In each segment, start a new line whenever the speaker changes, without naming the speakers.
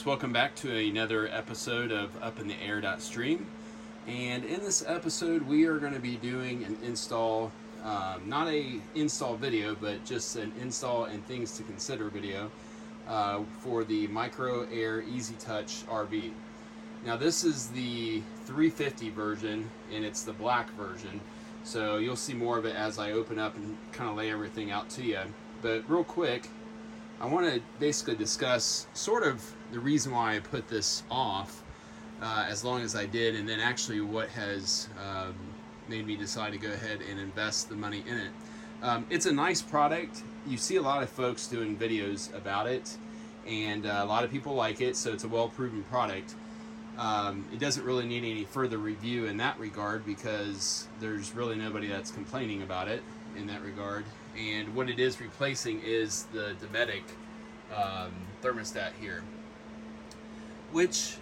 Folks, welcome back to another episode of Up in the Air.stream. And in this episode, we are going to be doing an install, um, not a install video, but just an install and things to consider video uh, for the Micro Air Easy Touch RV. Now, this is the 350 version, and it's the black version. So you'll see more of it as I open up and kind of lay everything out to you. But real quick, I want to basically discuss sort of the reason why I put this off uh, as long as I did, and then actually what has um, made me decide to go ahead and invest the money in it. Um, it's a nice product. You see a lot of folks doing videos about it, and uh, a lot of people like it, so it's a well proven product. Um, it doesn't really need any further review in that regard because there's really nobody that's complaining about it in that regard. And what it is replacing is the Dometic um, thermostat here, which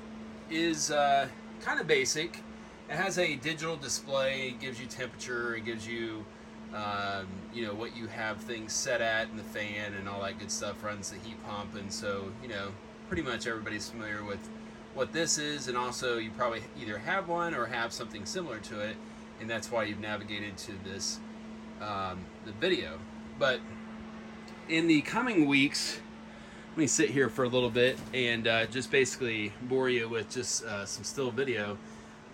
is uh, kind of basic. It has a digital display, it gives you temperature, it gives you, um, you know, what you have things set at, and the fan and all that good stuff runs the heat pump, and so you know, pretty much everybody's familiar with what this is, and also you probably either have one or have something similar to it, and that's why you've navigated to this um, the video. But in the coming weeks, let me sit here for a little bit and uh, just basically bore you with just uh, some still video.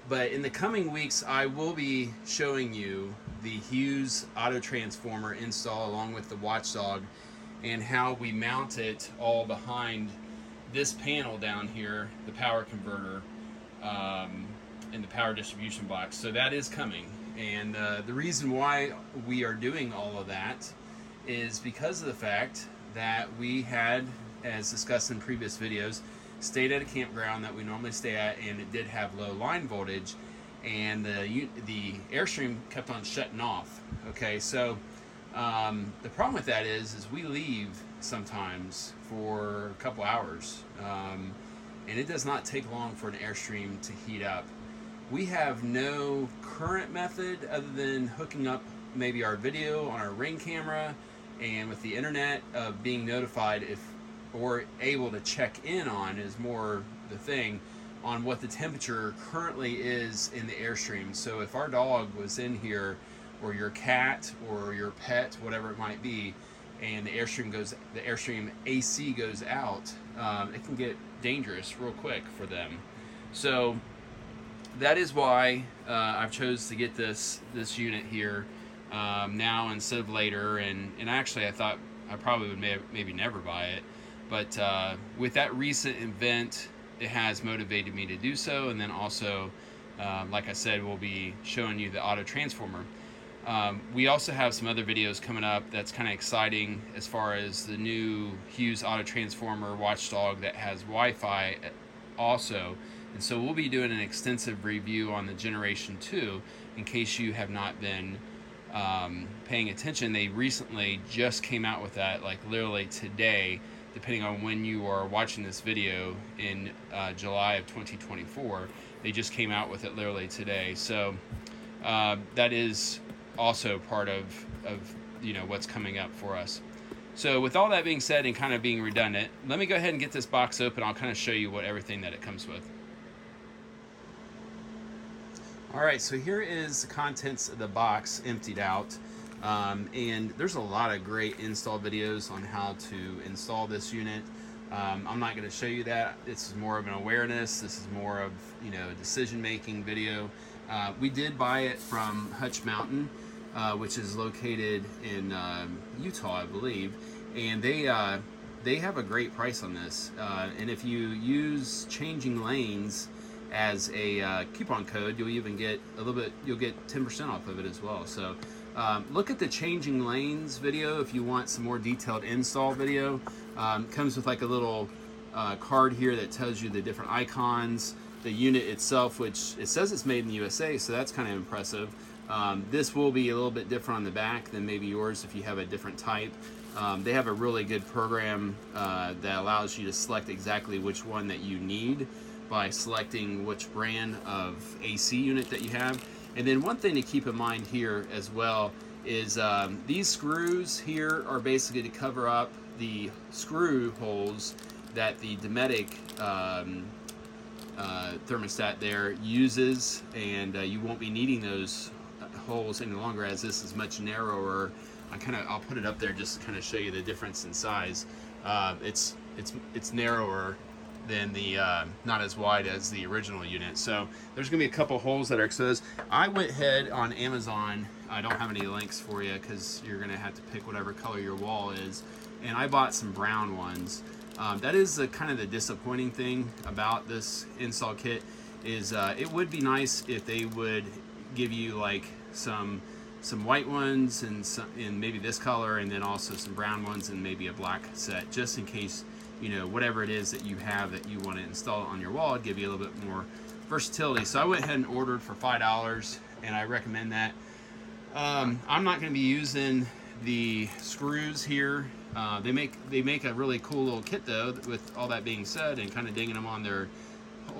But in the coming weeks, I will be showing you the Hughes Auto Transformer install along with the Watchdog and how we mount it all behind this panel down here, the power converter um, and the power distribution box. So that is coming. And uh, the reason why we are doing all of that is because of the fact that we had as discussed in previous videos, stayed at a campground that we normally stay at, and it did have low line voltage, and the the airstream kept on shutting off. Okay, so um, the problem with that is, is we leave sometimes for a couple hours, um, and it does not take long for an airstream to heat up. We have no current method other than hooking up maybe our video on our ring camera and with the internet of being notified if or able to check in on is more the thing on what the temperature currently is in the airstream. So if our dog was in here, or your cat, or your pet, whatever it might be, and the airstream goes, the airstream AC goes out, um, it can get dangerous real quick for them. So that is why uh, I've chose to get this this unit here um, now instead of later. And and actually, I thought I probably would may, maybe never buy it but uh, with that recent event, it has motivated me to do so. And then also, uh, like I said, we'll be showing you the auto transformer. Um, we also have some other videos coming up that's kind of exciting as far as the new Hughes Auto Transformer Watchdog that has Wi Fi also. And so we'll be doing an extensive review on the Generation 2 in case you have not been um, paying attention. They recently just came out with that, like literally today depending on when you are watching this video in uh, July of 2024. They just came out with it literally today. So uh, that is also part of, of you know what's coming up for us. So with all that being said and kind of being redundant, let me go ahead and get this box open. I'll kind of show you what everything that it comes with. All right, so here is the contents of the box emptied out. Um, and there's a lot of great install videos on how to install this unit. Um, I'm not going to show you that. This is more of an awareness. This is more of you know decision making video. Uh, we did buy it from Hutch Mountain, uh, which is located in um, Utah, I believe, and they uh, they have a great price on this. Uh, and if you use changing lanes as a uh, coupon code, you'll even get a little bit. You'll get 10% off of it as well. So um, look at the changing lanes video if you want some more detailed install video. Um, comes with like a little uh, card here that tells you the different icons, the unit itself, which it says it's made in the USA, so that's kind of impressive. Um, this will be a little bit different on the back than maybe yours if you have a different type. Um, they have a really good program uh, that allows you to select exactly which one that you need by selecting which brand of AC unit that you have. And then one thing to keep in mind here as well is um, these screws here are basically to cover up the screw holes that the Dometic um, uh, thermostat there uses, and uh, you won't be needing those holes any longer as this is much narrower. I kind of I'll put it up there just to kind of show you the difference in size. Uh, it's it's it's narrower than the uh, not as wide as the original unit. So there's gonna be a couple holes that are exposed. I went ahead on Amazon. I don't have any links for you because you're gonna have to pick whatever color your wall is. And I bought some brown ones. Um, that is the kind of the disappointing thing about this install kit is uh, it would be nice if they would give you like some some white ones and some, and maybe this color and then also some brown ones and maybe a black set just in case you know whatever it is that you have that you want to install on your wall give you a little bit more versatility. So I went ahead and ordered for five dollars and I recommend that. Um, I'm not going to be using the screws here. Uh, they make they make a really cool little kit though with all that being said and kind of dinging them on their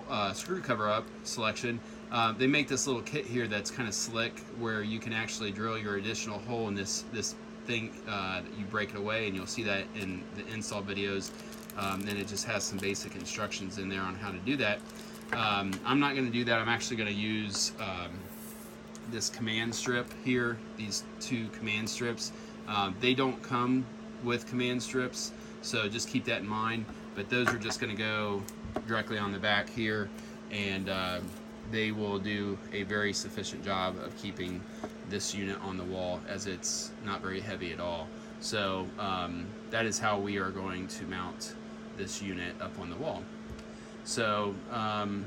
uh, screw cover up selection uh, they make this little kit here that's kind of slick where you can actually drill your additional hole in this this thing uh, you break it away and you'll see that in the install videos um, and it just has some basic instructions in there on how to do that. Um, I'm not going to do that. I'm actually going to use um, this command strip here these two command strips. Um, they don't come with command strips so just keep that in mind but those are just going to go directly on the back here and uh, they will do a very sufficient job of keeping this unit on the wall as it's not very heavy at all. So um, that is how we are going to mount this unit up on the wall. So um,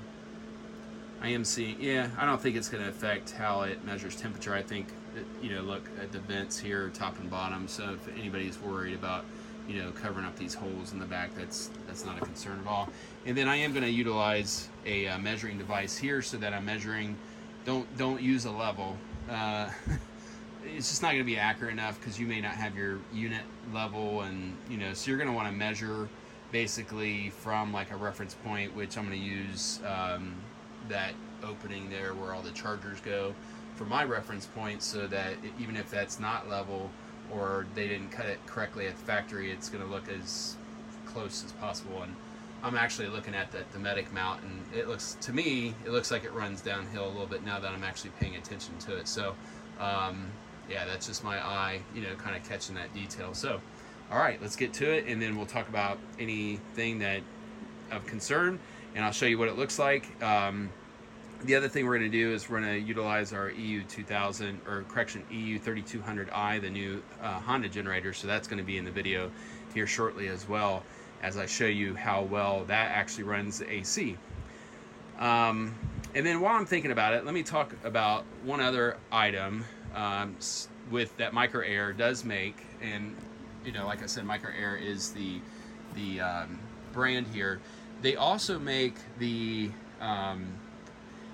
I am seeing, yeah, I don't think it's going to affect how it measures temperature. I think, that, you know, look at the vents here, top and bottom. So if anybody's worried about you know, covering up these holes in the back, that's that's not a concern at all. And then I am going to utilize a uh, measuring device here so that I'm measuring. Don't don't use a level. Uh, it's just not going to be accurate enough because you may not have your unit level, and you know, so you're going to want to measure basically from like a reference point, which I'm going to use um, that opening there where all the chargers go for my reference point, so that even if that's not level or they didn't cut it correctly at the factory, it's going to look as close as possible. And I'm actually looking at Dometic mount, and it looks to me it looks like it runs downhill a little bit now that I'm actually paying attention to it. So, um, yeah, that's just my eye, you know, kind of catching that detail. So, all right, let's get to it, and then we'll talk about anything that of concern, and I'll show you what it looks like. Um, the other thing we're going to do is we're going to utilize our EU 2000 or correction EU 3200i, the new uh, Honda generator. So that's going to be in the video here shortly as well as I show you how well that actually runs the AC. Um, and then while I'm thinking about it, let me talk about one other item um, with that Micro Air does make, and you know, like I said, Micro Air is the the um, brand here. They also make the um,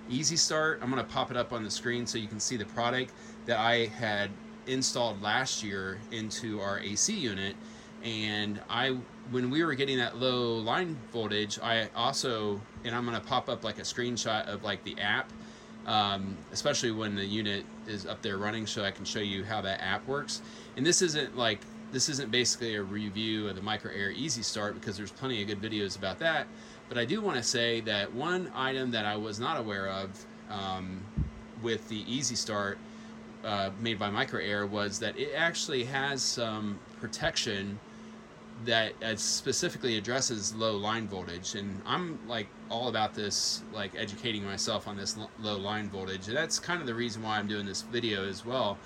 Easy Start. I'm going to pop it up on the screen so you can see the product that I had installed last year into our AC unit. And I, when we were getting that low line voltage, I also, and I'm going to pop up like a screenshot of like the app, um, especially when the unit is up there running, so I can show you how that app works. And this isn't like this isn't basically a review of the Micro Air Easy Start because there's plenty of good videos about that. But I do want to say that one item that I was not aware of um, with the Easy Start uh, made by Micro Air was that it actually has some protection that specifically addresses low line voltage and i'm like all about this like educating myself on this low line voltage and that's kind of the reason why i'm doing this video as well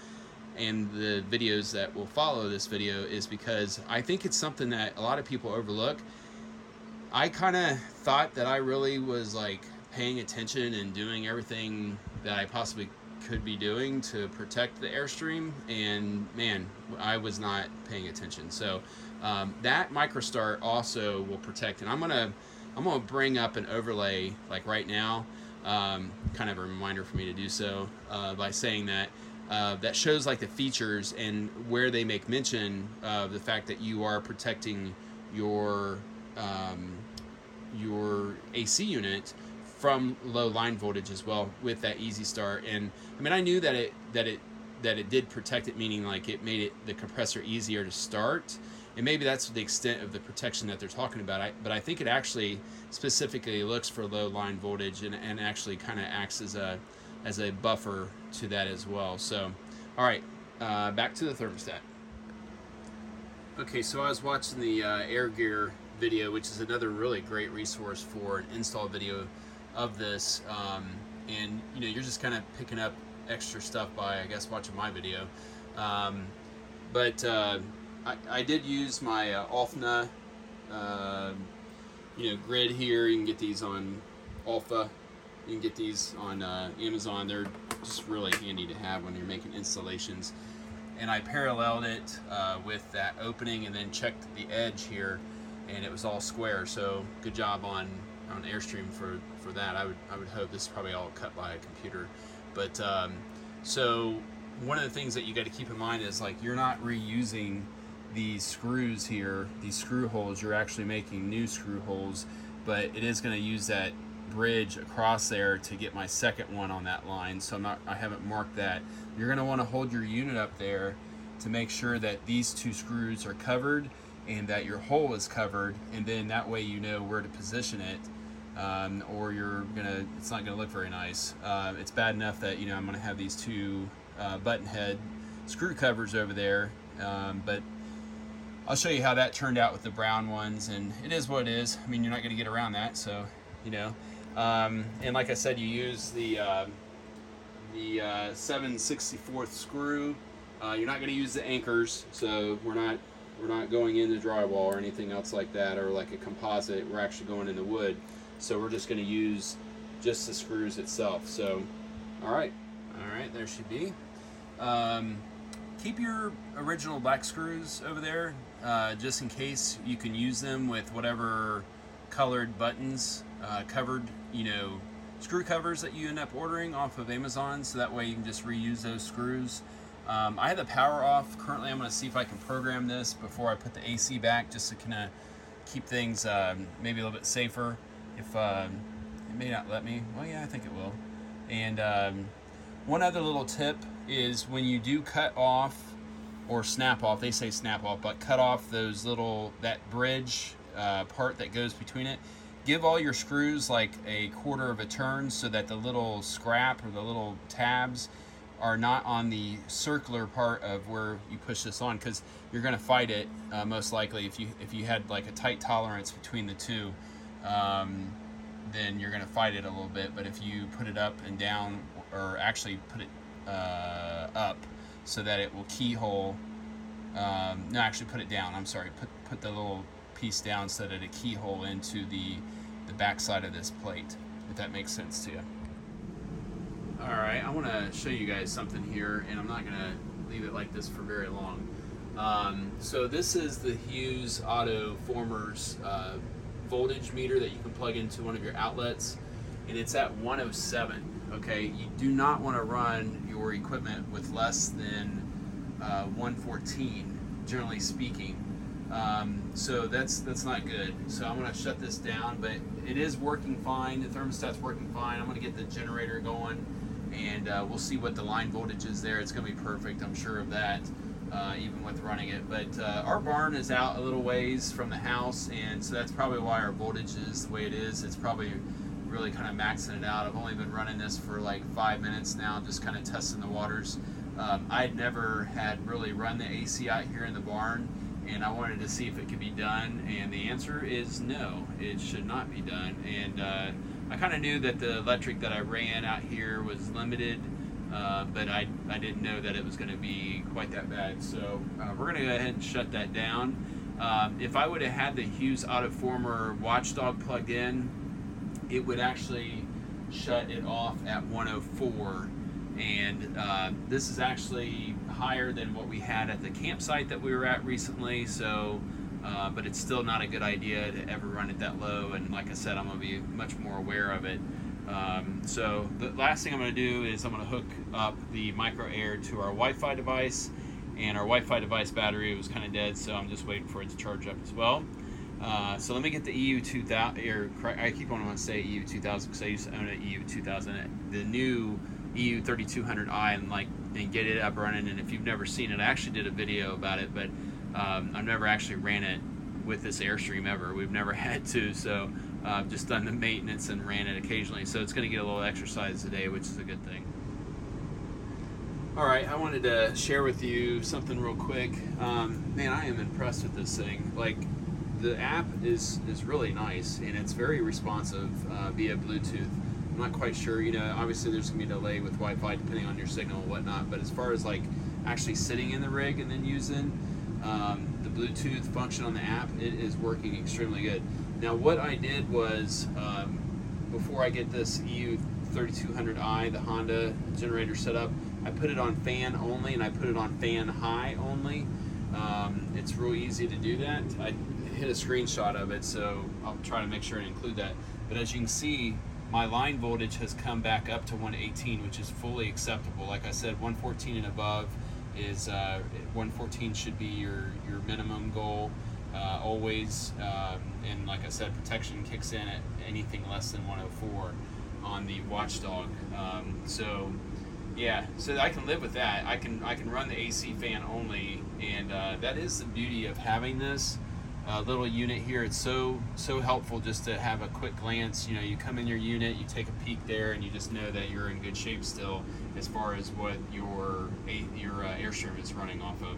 and the videos that will follow this video is because i think it's something that a lot of people overlook. I kind of thought that I really was like paying attention and doing everything that I possibly could be doing to protect the airstream and man i was not paying attention. So um, that microstart also will protect and i'm gonna i'm gonna bring up an overlay like right now um, kind of a reminder for me to do so uh, by saying that uh, that shows like the features and where they make mention of the fact that you are protecting your um, your AC unit from low line voltage as well with that easy start and i mean i knew that it that it that it did protect it meaning like it made it the compressor easier to start and maybe that's the extent of the protection that they're talking about. I, but I think it actually specifically looks for low line voltage and, and actually kind of acts as a as a buffer to that as well. So, all right, uh, back to the thermostat. Okay, so I was watching the uh, Air Gear video, which is another really great resource for an install video of this. Um, and you know, you're just kind of picking up extra stuff by, I guess, watching my video. Um, but uh, I, I, did use my uh, Alfna, uh, you know, grid here. You can get these on Alpha. You can get these on uh, Amazon. They're just really handy to have when you're making installations. And I paralleled it uh, with that opening and then checked the edge here, and it was all square. So good job on on Airstream for for that. I would I would hope this is probably all cut by a computer, but um, so one of the things that you got to keep in mind is like you're not reusing these screws here, these screw holes. You're actually making new screw holes, but it is going to use that bridge across there to get my second one on that line. So I'm not I haven't marked that. You're going to want to hold your unit up there to make sure that these two screws are covered and that your hole is covered and then that way you know where to position it um, or you're gonna it's not gonna look very nice. Uh, it's bad enough that you know I'm gonna have these two uh, button head screw covers over there, um, but I'll show you how that turned out with the brown ones, and it is what it is. I mean, you're not gonna get around that, so you know. Um, and like I said, you use the uh, the uh, 764th screw. Uh, you're not gonna use the anchors, so we're not we're not going into drywall or anything else like that, or like a composite. We're actually going into wood. So we're just going to use just the screws itself. So, all right. All right, there should be. Um, keep your original black screws over there, uh, just in case you can use them with whatever colored buttons, uh, covered, you know, screw covers that you end up ordering off of Amazon. So that way you can just reuse those screws. Um, I have the power off. Currently, I'm going to see if I can program this before I put the AC back, just to kind of keep things um, maybe a little bit safer if um, it may not let me. Well, yeah, I think it will. And um, one other little tip is when you do cut off or snap off, they say snap off, but cut off those little, that bridge uh, part that goes between it, give all your screws like a quarter of a turn so that the little scrap or the little tabs are not on the circular part of where you push this on because you're going to fight it uh, most likely if you if you had like a tight tolerance between the two um, then you're going to fight it a little bit. But if you put it up and down, or actually put it uh, up so that it will keyhole, um, no, actually put it down. I'm sorry, put put the little piece down so that it keyhole into the the back side of this plate. If that makes sense to you. All right, I want to show you guys something here, and I'm not going to leave it like this for very long. Um, so this is the Hughes Auto Formers uh, voltage meter that you can plug into one of your outlets and it's at 107 okay you do not want to run your equipment with less than uh, 114 generally speaking um, so that's that's not good so I'm going to shut this down but it is working fine the thermostat's working fine I'm to get the generator going and uh, we'll see what the line voltage is there it's going to be perfect I'm sure of that uh, even with running it. But uh, our barn is out a little ways from the house, and so that's probably why our voltage is the way it is. It's probably really kind of maxing it out. I've only been running this for like five minutes now, just kind of testing the waters. Um, I'd never had really run the AC out here in the barn, and I wanted to see if it could be done, and the answer is no, it should not be done. And uh, I kind of knew that the electric that I ran out here was limited uh, but I, I didn't know that it was going to be quite that bad. So uh, we're going to go ahead and shut that down. Um, if I would have had the Hughes Autoformer Watchdog plugged in, it would actually shut it off at 104. And uh, this is actually higher than what we had at the campsite that we were at recently. So, uh, but it's still not a good idea to ever run it that low. And like I said, I'm to be much more aware of it. Um, so the last thing I'm going to do is I'm to hook up the micro air to our Wi-Fi device and our Wi-Fi device battery was kind of dead so I'm just waiting for it to charge up as well. Uh, so let me get the EU 2000, or I keep on wanting to say EU 2000 because I used to own an EU 2000, the new EU 3200i and like and get it up running and if you've never seen it I actually did a video about it but Um, I've never actually ran it with this Airstream ever. We've never had to, so I've uh, just done the maintenance and ran it occasionally. So it's going to get a little exercise today, which is a good thing. All right, I wanted to share with you something real quick. Um, man, I am impressed with this thing. Like, the app is is really nice and it's very responsive uh, via Bluetooth. I'm not quite sure. You know, obviously there's gonna be a delay with Wi-Fi depending on your signal and whatnot. But as far as like actually sitting in the rig and then using um, the Bluetooth function on the app, it is working extremely good. Now, what I did was um, before I get this EU 3200i, the Honda generator set up, I put it on fan only and I put it on fan high only. Um, it's real easy to do that. I hit a screenshot of it, so I'll try to make sure and include that. But as you can see, my line voltage has come back up to 118, which is fully acceptable. Like I said, 114 and above is uh, 114 should be your your minimum goal uh, always. Um, and like I said, protection kicks in at anything less than 104 on the Watchdog. Um, so yeah, so I can live with that. I can I can run the AC fan only, and uh, that is the beauty of having this uh, little unit here. It's so so helpful just to have a quick glance. You know, you come in your unit, you take a peek there, and you just know that you're in good shape still as far as what your your uh, airstream is running off of.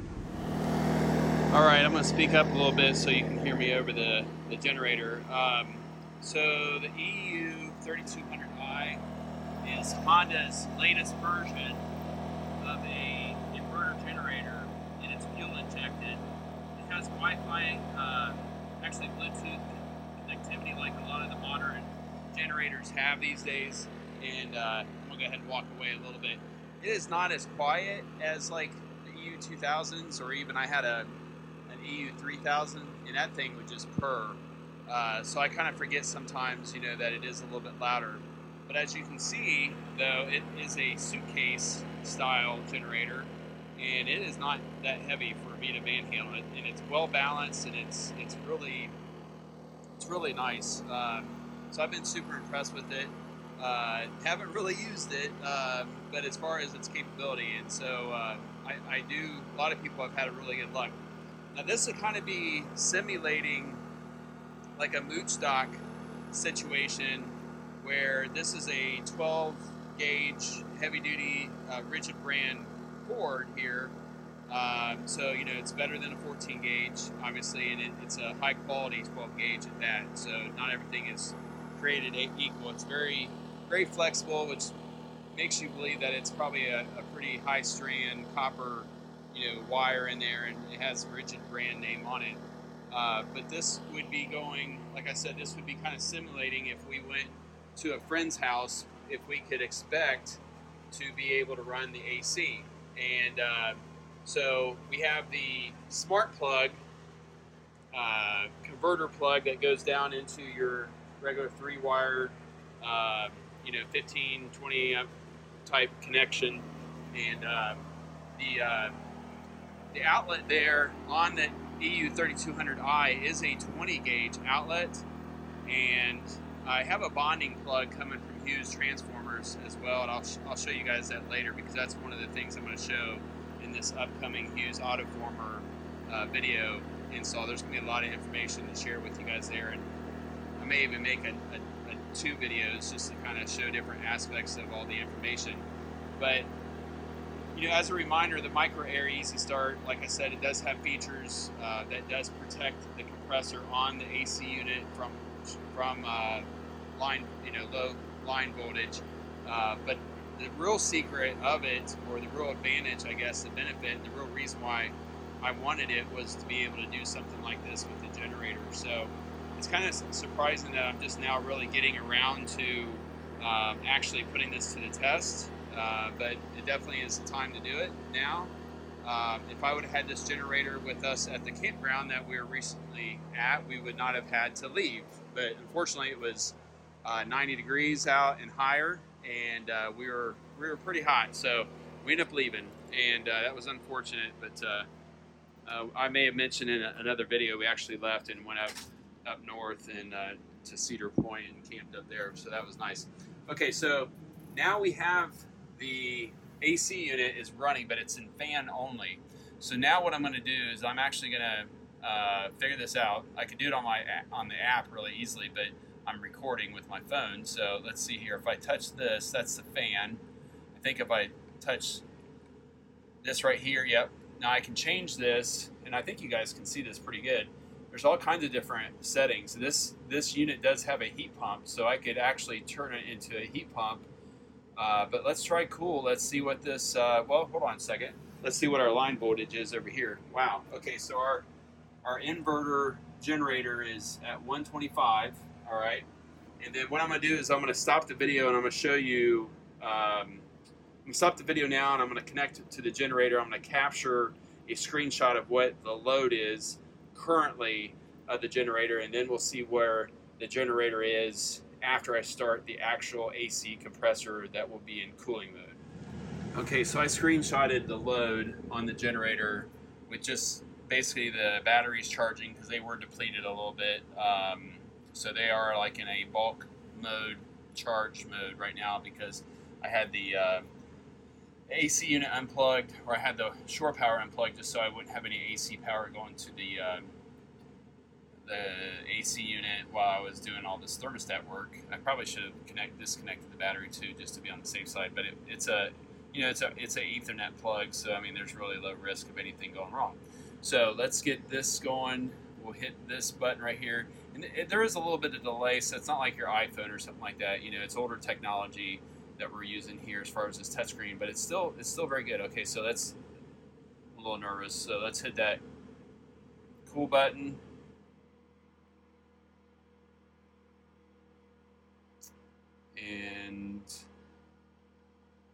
All right, I'm going to speak up a little bit so you can hear me over the, the generator. Um, so the EU 3200i is Honda's latest version of a inverter generator, and it's fuel injected. Has Wi-Fi, uh, actually Bluetooth connectivity, like a lot of the modern generators have these days. And uh, gonna go ahead and walk away a little bit. It is not as quiet as like the EU 2000s, or even I had a an EU 3000, and that thing would just purr. Uh, so I kind of forget sometimes, you know, that it is a little bit louder. But as you can see, though, it is a suitcase style generator, and it is not that heavy for me to manhandle it, and it's well balanced, and it's it's really it's really nice. Um, so I've been super impressed with it. Uh, haven't really used it, uh, but as far as its capability, and so uh, I, I, do. A lot of people have had a really good luck. Now this would kind of be simulating like a moochdock situation where this is a 12 gauge heavy duty uh, Ridgid brand cord here. Um, so, you know, it's better than a 14 gauge, obviously, and it, it's a high quality 12 gauge at that. So, not everything is created equal. It's very, very flexible, which makes you believe that it's probably a, a pretty high strand copper, you know, wire in there, and it has Ridgid brand name on it. Uh, but this would be going, like I said, this would be kind of simulating if we went to a friend's house if we could expect to be able to run the AC. And uh, so we have the smart plug uh, converter plug that goes down into your regular three wire, uh, you know, 15, 20 amp type connection. And uh, the, uh, the outlet there on the EU3200i is a 20 gauge outlet. And I have a bonding plug coming from Hughes Transformers as well, and I'll, I'll show you guys that later because that's one of the things I'm going to show in this upcoming Hughes Autoformer uh, video install. There's going to be a lot of information to share with you guys there, and I may even make a, a, a two videos just to kind of show different aspects of all the information. But you know, as a reminder, the Micro Air Easy Start, like I said, it does have features uh, that does protect the compressor on the AC unit from from uh, line, you know, low line voltage. Uh, but the real secret of it, or the real advantage, I guess, the benefit, the real reason why I wanted it was to be able to do something like this with the generator. So it's kind of surprising that I'm just now really getting around to um, actually putting this to the test. Uh, but it definitely is the time to do it now. Um, if I would have had this generator with us at the campground that we were recently at, we would not have had to leave. But unfortunately, it was uh, 90 degrees out and higher, and uh, we were we were pretty hot, so we ended up leaving, and uh, that was unfortunate. But uh, uh, I may have mentioned in a, another video we actually left and went up up north and uh, to Cedar Point and camped up there, so that was nice. Okay, so now we have the AC unit is running, but it's in fan only. So now what I'm going to do is I'm actually going to uh, figure this out. I can do it on my on the app really easily, but I'm recording with my phone. So let's see here. If I touch this, that's the fan. I think if I touch this right here, yep. Now I can change this, and I think you guys can see this pretty good. There's all kinds of different settings. This this unit does have a heat pump, so I could actually turn it into a heat pump. Uh, but let's try cool. Let's see what this. Uh, well, hold on a second. Let's see what our line voltage is over here. Wow. Okay, so our our inverter generator is at 125. All right. And then what I'm to do is I'm going to stop the video and I'm to show you. Um, I'm to stop the video now and I'm going to connect it to the generator. I'm to capture a screenshot of what the load is currently of the generator, and then we'll see where the generator is after I start the actual AC compressor that will be in cooling mode. Okay, so I screenshotted the load on the generator with just basically the batteries charging because they were depleted a little bit. Um, so they are like in a bulk mode, charge mode right now because I had the uh, AC unit unplugged, or I had the shore power unplugged just so I wouldn't have any AC power going to the uh, the AC unit while I was doing all this thermostat work. I probably should have connect disconnected the battery too, just to be on the safe side. But it, it's a you know it's a it's a Ethernet plug, so I mean there's really low risk of anything going wrong. So let's get this going. We'll hit this button right here, and it, there is a little bit of delay, so it's not like your iPhone or something like that. You know, it's older technology that we're using here as far as this touchscreen, but it's still it's still very good. Okay, so that's a little nervous. So let's hit that cool button. And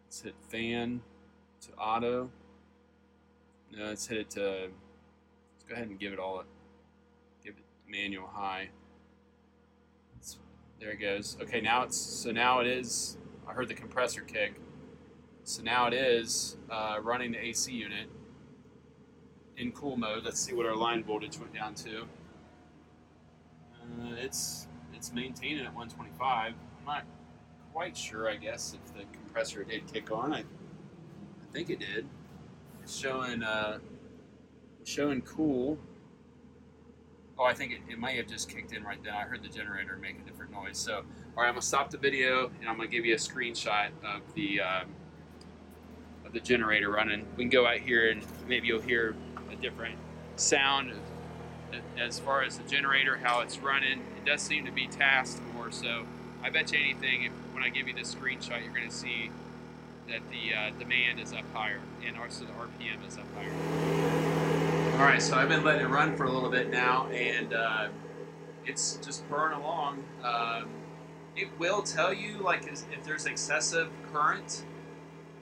let's hit fan to auto. No, let's hit it to let's go ahead and give it all manual high. It's, there it goes. Okay, now it's so now it is I heard the compressor kick. So now it is uh, running the AC unit in cool mode. Let's see what our line voltage went down to. Uh, it's it's maintaining at 125. I'm not quite sure. I guess if the compressor did kick on, I, I think it did. It's showing uh, showing cool. Oh, I think it, it might have just kicked in right then. I heard the generator make a different noise. So, all right, I'm gonna stop the video and I'm gonna give you a screenshot of the um, of the generator running. We can go out here and maybe you'll hear a different sound as far as the generator, how it's running. It does seem to be tasked more. So, I bet you anything, if when I give you this screenshot, you're gonna see that the uh, demand is up higher and also the RPM is up higher. All right, so I've been letting it run for a little bit now, and uh, it's just purring along. Um, it will tell you like if there's excessive current,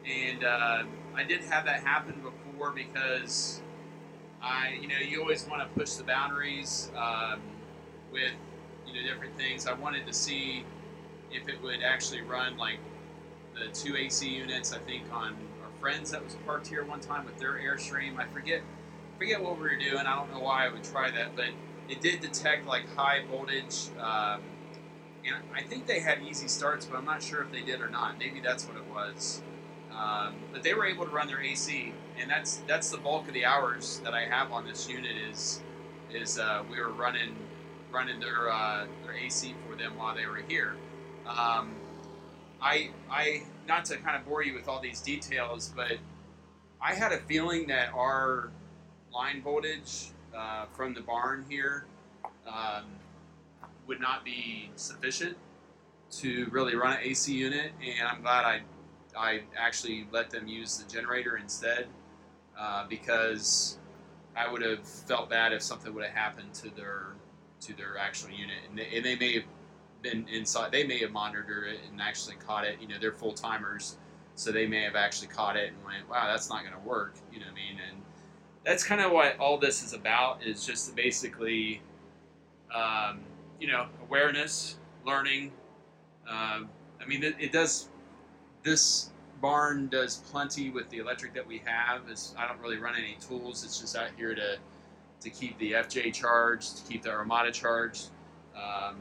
and uh, I did have that happen before because I, you know, you always want to push the boundaries um, with you know different things. I wanted to see if it would actually run like the two AC units. I think on our friends that was parked here one time with their Airstream. I forget forget what we were doing. I don't know why I would try that, but it did detect like high voltage. Um, and I think they had easy starts, but I'm not sure if they did or not. Maybe that's what it was. Um, but they were able to run their AC, and that's that's the bulk of the hours that I have on this unit. Is is uh, we were running running their uh, their AC for them while they were here. Um, I I not to kind of bore you with all these details, but I had a feeling that our line voltage uh, from the barn here um, would not be sufficient to really run an AC unit, and I'm glad I I actually let them use the generator instead uh, because I would have felt bad if something would have happened to their to their actual unit, and they, and they may have been inside. They may have monitored it and actually caught it. You know, they're full timers, so they may have actually caught it and went, "Wow, that's not going to work." You know what I mean? And that's kind of what all this is about. Is just basically, um, you know, awareness, learning. Um, I mean, it, it, does. This barn does plenty with the electric that we have. It's, I don't really run any tools. It's just out here to to keep the FJ charged, to keep the Armada charged. Um,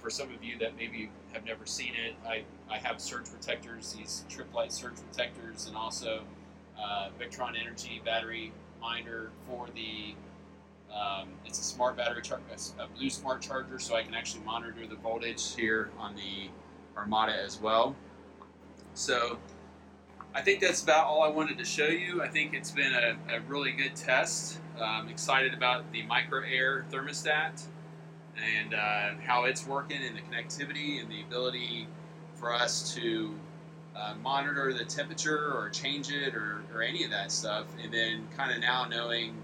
for some of you that maybe have never seen it, I, I have surge protectors, these Tripp Lite surge protectors, and also uh, Victron Energy battery reminder for the. Um, it's a smart battery, char- a blue smart charger, so I can actually monitor the voltage here on the Armada as well. So I think that's about all I wanted to show you. I think it's been a, a really good test. I'm excited about the micro air thermostat and uh, how it's working and the connectivity and the ability for us to uh, monitor the temperature or change it or, or any of that stuff. And then kind of now knowing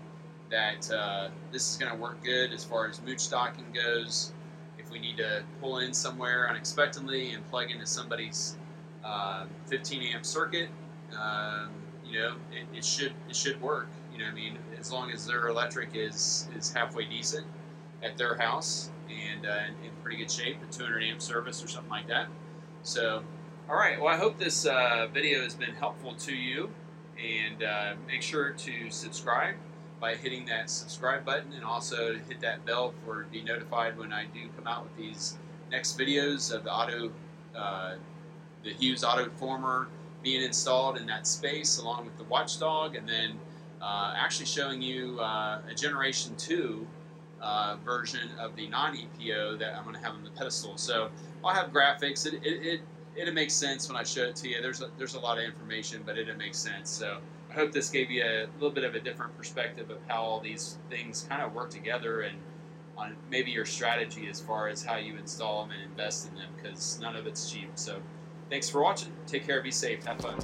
that uh, this is going to work good as far as moochdocking goes. If we need to pull in somewhere unexpectedly and plug into somebody's uh, 15 amp circuit, um, you know, it, it, should it should work. You know, I mean, as long as their electric is is halfway decent at their house and uh, in pretty good shape, a 200 amp service or something like that. So, all right. Well, I hope this uh, video has been helpful to you, and uh, make sure to subscribe by hitting that subscribe button, and also hit that bell for be notified when I do come out with these next videos of the auto, uh, the Hughes Auto Former being installed in that space, along with the Watchdog, and then uh, actually showing you uh, a Generation Two uh, version of the non-EPO that I'm going to have on the pedestal. So I'll have graphics. It, it, it, it'll make sense when I show it to you. There's a, there's a lot of information, but it'll make sense. So I hope this gave you a little bit of a different perspective of how all these things kind of work together and on maybe your strategy as far as how you install them and invest in them because none of it's cheap. So thanks for watching. Take care. Be safe. Have fun.